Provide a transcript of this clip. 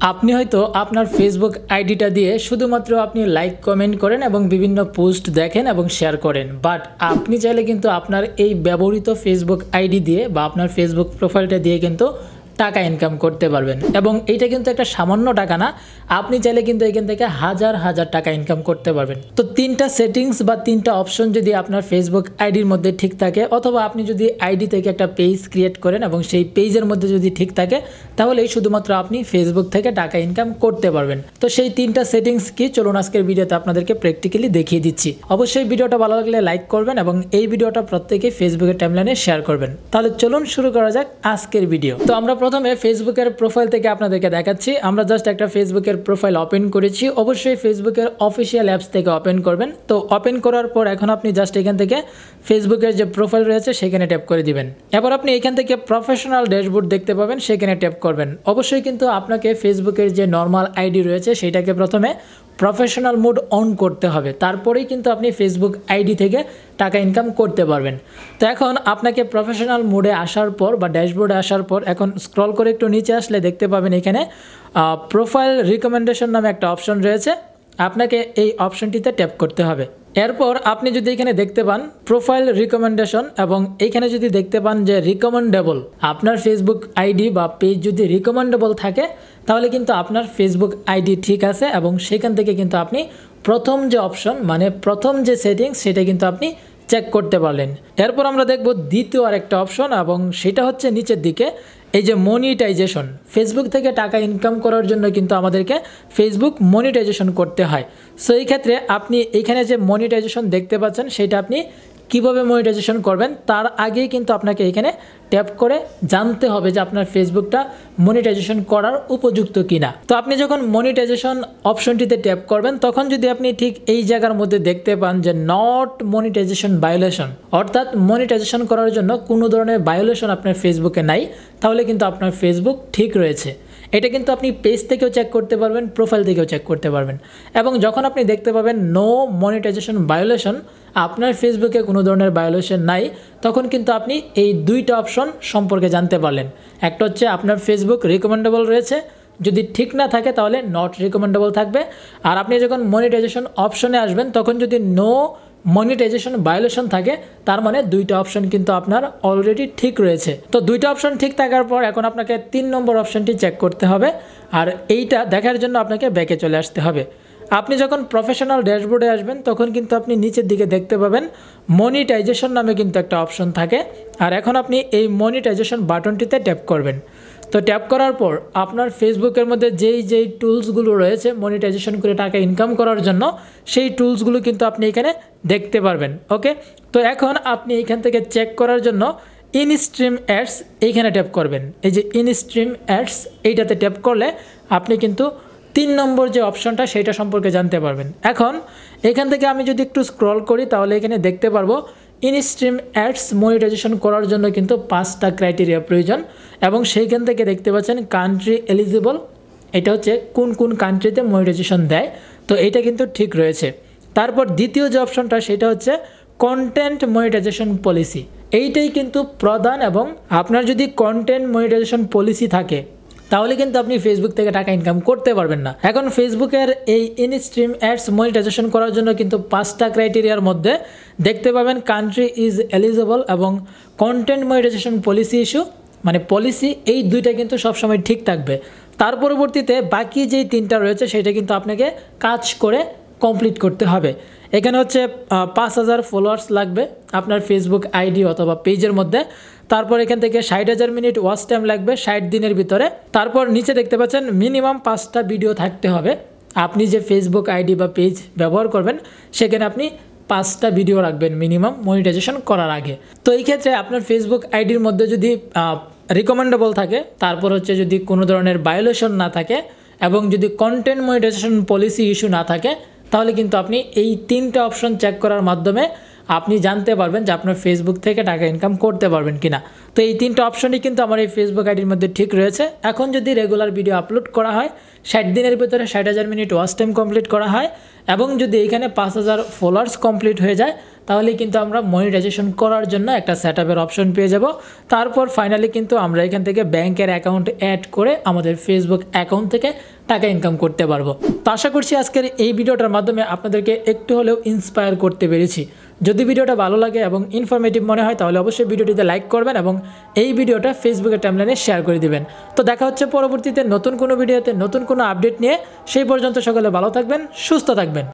আপনি হয়তো আপনার ফেসবুক আইডিটা দিয়ে শুধুমাত্র আপনি লাইক কমেন্ট করেন এবং বিভিন্ন পোস্ট দেখেন এবং শেয়ার করেন। বাট আপনি চাইলে কিন্তু আপনার এই ব্যবহৃত ফেসবুক আইডি দিয়ে বা আপনার ফেসবুক প্রোফাইলটা দিয়ে কিন্তু টাকা ইনকাম করতে পারবেন। এবং এইটা কিন্তু একটা সামান্য টাকা না, আপনি চাইলে কিন্তু এখান থেকে হাজার হাজার টাকা ইনকাম করতে পারবেন। তো তিনটা সেটিংস বা তিনটা অপশন যদি আপনার ফেসবুক আইডির মধ্যে ঠিক থাকে, অথবা আপনি যদি আইডি থেকে একটা পেজ ক্রিয়েট করেন এবং সেই পেজের মধ্যে যদি ঠিক থাকে, তাহলেই শুধুমাত্র আপনি ফেসবুক থেকে টাকা ইনকাম করতে পারবেন। তো সেই তিনটা সেটিংস কি? চলুন আজকের ভিডিওতে আপনাদেরকে প্র্যাকটিক্যালি দেখিয়ে দিচ্ছি। অবশ্যই ভিডিওটা ভালো লাগলে লাইক করবেন এবং এই ভিডিওটা প্রত্যেকে ফেসবুকের টাইমলাইনে শেয়ার করবেন। তাহলে চলুন শুরু করা যাক আজকের ভিডিও তো আমরা প্রথমে ফেসবুকের প্রোফাইল থেকে আপনাদেরকে দেখাচ্ছি। আমরা জাস্ট একটা ফেসবুকের প্রোফাইল ওপেন করেছি। অবশ্যই ফেসবুকের অফিসিয়াল অ্যাপস থেকে ওপেন করবেন। তো ওপেন করার পর এখন আপনি জাস্ট এখান থেকে ফেসবুকের যে প্রোফাইল রয়েছে, সেখানে ট্যাপ করে দিবেন। এবার আপনি এখান থেকে প্রফেশনাল ড্যাশবোর্ড দেখতে পাবেন, সেখানে ট্যাপ করবেন। অবশ্যই কিন্তু আপনাকে ফেসবুকের যে নর্মাল আইডি রয়েছে, সেটাকে প্রথমে প্রফেশনাল মোড অন করতে হবে। তারপরেই কিন্তু আপনি ফেসবুক আইডি থেকে টাকা ইনকাম করতে পারবেন। তো এখন আপনাকে প্রফেশনাল মোডে আসার পর বা ড্যাশবোর্ডে আসার পর এখন স্ক্রল করে একটু নিচে আসলে দেখতে পাবেন এখানে প্রোফাইল রিকমেন্ডেশন নামে একটা অপশন রয়েছে। আপনাকে এই অপশনটিতে ট্যাপ করতে হবে। এরপর আপনি যদি এখানে দেখতে পান প্রোফাইল রিকমেন্ডেশন এবং এখানে যদি দেখতে পান যে রিকমেন্ডেবল, আপনার ফেসবুক আইডি বা পেজ যদি রিকমেন্ডেবল থাকে, তাহলে কিন্তু আপনার ফেসবুক আইডি ঠিক আছে এবং সেখান থেকে কিন্তু আপনি প্রথম যে অপশন মানে প্রথম যে সেটিংস, সেটা কিন্তু আপনি চেক করতে পারলেন। এরপর আমরা দেখব দ্বিতীয় আরেকটা অপশন এবং সেটা হচ্ছে নিচের দিকে। এই যে মনিটাইজেশন ফেসবুক থেকে টাকা ইনকাম করার জন্য কিন্তু আমাদেরকে ফেসবুক মনিটাইজেশন করতে হয়। সো এই ক্ষেত্রে আপনি এইখানে যে মনিটাইজেশন দেখতে পাচ্ছেন, সেটা আপনি কীভাবে মনিটাইজেশন করবেন, তার আগেই কিন্তু আপনাকে এখানে ট্যাপ করে জানতে হবে যে আপনার ফেসবুকটা মনিটাইজেশন করার উপযুক্ত কিনা। তো আপনি যখন মনিটাইজেশন অপশনটিতে ট্যাপ করবেন, তখন যদি আপনি ঠিক এই জায়গার মধ্যে দেখতে পান যে নট মনিটাইজেশন ভায়োলেশন অর্থাৎ মনিটাইজেশন করার জন্য কোনো ধরনের ভায়োলেশন আপনার ফেসবুকে নাই, তাহলে কিন্তু আপনার ফেসবুক ঠিক রয়েছে। এটা কিন্তু আপনি পেজ থেকেও চেক করতে পারবেন প্রোফাইল থেকেও চেক করতে পারবেন। এবং যখন আপনি দেখতে পাবেন নো মনিটাইজেশন ভায়োলেশন আপনার ফেসবুকে কোনো ধরনের ভায়োলেশন নাই, তখন কিন্তু আপনি এই দুইটা অপশন সম্পর্কে জানতে পারলেন। একটা হচ্ছে আপনার ফেসবুক রিকমেন্ডেবল রয়েছে, যদি ঠিক না থাকে তাহলে নট রিকমেন্ডেবল থাকবে। আর আপনি যখন মনিটাইজেশন অপশনে আসবেন, তখন যদি নো মনিটাইজেশন ভায়োলেশন থাকে, তার মানে দুইটা অপশন কিন্তু আপনার অলরেডি ঠিক রয়েছে। তো দুইটা অপশন ঠিক থাকার পর এখন আপনাকে তিন নম্বর অপশনটি চেক করতে হবে, আর এইটা দেখার জন্য আপনাকে ব্যাকে চলে আসতে হবে। আপনি যখন প্রফেশনাল ড্যাশবোর্ডে আসবেন, তখন কিন্তু আপনি নিচের দিকে দেখতে পাবেন মনিটাইজেশন নামে কিন্তু একটা অপশন থাকে। আর এখন আপনি এই মনিটাইজেশন বাটনটিতে ট্যাপ করবেন। তো ট্যাপ করার পর আপনার ফেসবুকের মধ্যে যেই যেই টুলসগুলো রয়েছে মনিটাইজেশন করে টাকা ইনকাম করার জন্য, সেই টুলসগুলো কিন্তু আপনি এখানে দেখতে পারবেন ওকে তো এখন আপনি এখান থেকে চেক করার জন্য ইনস্ট্রিম অ্যাডস এইখানে ট্যাপ করবেন। এই যে ইনস্ট্রিম অ্যাডস এইটাতে ট্যাপ করলে আপনি কিন্তু তিন নম্বর যে অপশনটা সেটা সম্পর্কে জানতে পারবেন। এখন, এখান থেকে আমি যদি একটু স্ক্রল করি, তাহলে এখানে দেখতে পারব ইনস্ট্রিম অ্যাডস মনিটাইজেশন করার জন্য কিন্তু পাঁচটা ক্রাইটেরিয়া প্রয়োজন এবং সেইখান থেকে দেখতে পাচ্ছেন কান্ট্রি এলিজিবল এটা হচ্ছে কোন কোন কান্ট্রিতে মনিটাইজেশন দেয়, তো এটা কিন্তু ঠিক রয়েছে। তারপর দ্বিতীয় যে অপশনটা, সেটা হচ্ছে কন্টেন্ট মনিটাইজেশন পলিসি এইটাই কিন্তু প্রধান এবং আপনার যদি কন্টেন্ট মনিটাইজেশন পলিসি থাকে তাহলে কিন্তু আপনি ফেসবুক থেকে টাকা ইনকাম করতে পারবেন না। এখন ফেসবুকের এই ইনস্ট্রিম অ্যাডস মনিটাইজেশন করার জন্য কিন্তু পাঁচটা ক্রাইটেরিয়ার মধ্যে দেখতে পাবেন কান্ট্রি ইজ এলিজেবল এবং কন্টেন্ট মনিটাইজেশন পলিসি ইস্যু মানে পলিসি এই দুইটা কিন্তু সবসময় ঠিক থাকবে। তার পরবর্তীতে বাকি যেই তিনটা রয়েছে, সেটা কিন্তু আপনাকে কাজ করে কমপ্লিট করতে হবে। এখানে হচ্ছে পাঁচ হাজার ফলোয়ার্স লাগবে আপনার ফেসবুক আইডি অথবা পেজের মধ্যে। তারপর এখান থেকে ষাট হাজার মিনিট ওয়াচ টাইম লাগবে ষাট দিনের ভিতরে। তারপর নিচে দেখতে পাচ্ছেন মিনিমাম পাঁচটা ভিডিও থাকতে হবে। আপনি যে ফেসবুক আইডি বা পেজ ব্যবহার করবেন, সেখানে আপনি পাঁচটা ভিডিও রাখবেন মিনিমাম মনিটাইজেশন করার আগে। তো এই ক্ষেত্রে আপনার ফেসবুক আইডির মধ্যে যদি রিকমেন্ডেবল থাকে, তারপর হচ্ছে যদি কোনো ধরনের বায়োলেশন না থাকে এবং যদি কন্টেন্ট মনিটাইজেশন পলিসি ইস্যু না থাকে তাহলে কিন্তু আপনি এই তিনটা অপশন চেক করার মাধ্যমে আপনি জানতে পারবেন যে আপনার ফেসবুক থেকে টাকা ইনকাম করতে পারবেন কিনা। তো এই তিনটা অপশনই কিন্তু আমার এই ফেসবুক আইডির মধ্যে ঠিক রয়েছে। এখন যদি রেগুলার ভিডিও আপলোড করা হয়, ষাট দিনের ভিতরে ষাট হাজার মিনিট ওয়াচ টাইম কমপ্লিট করা হয় এবং যদি এখানে পাঁচ হাজার ফলোয়ার্স কমপ্লিট হয়ে যায় তাহলেই কিন্তু আমরা মনিটাইজেশন করার জন্য একটা সেট অপশন পেয়ে যাব। তারপর ফাইনালি কিন্তু আমরা এখান থেকে ব্যাংকের অ্যাকাউন্ট অ্যাড করে আমাদের ফেসবুক অ্যাকাউন্ট থেকে টাকা ইনকাম করতে পারব। তো আশা করছি আজকের এই ভিডিওটার মাধ্যমে আপনাদেরকে একটু হলেও ইন্সপায়ার করতে পেরেছি। যদি ভিডিওটা ভালো লাগে এবং ইনফরমেটিভ মনে হয়, তাহলে অবশ্যই ভিডিওটিতে লাইক করবেন এবং এই ভিডিওটা ফেসবুকের টাইমলাইনে শেয়ার করে দিবেন। তো দেখা হচ্ছে পরবর্তীতে নতুন কোনো ভিডিওতে নতুন কোনো আপডেট নিয়ে, সেই পর্যন্ত সকলে ভালো থাকবেন, সুস্থ থাকবেন।